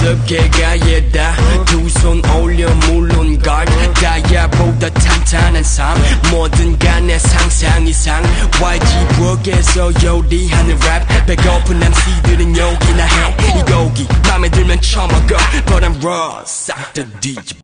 무게가 예다 두 손 올려 물론 걸 다야보다 탄탄한 삶. 뭐든 간에 상상 이상 YG 부엌에서 요리하는 랩 배고픈 MC들은 여기나 해 이 곡이 맘에 들면 처먹어. But I'm raw 싹다 뒤집어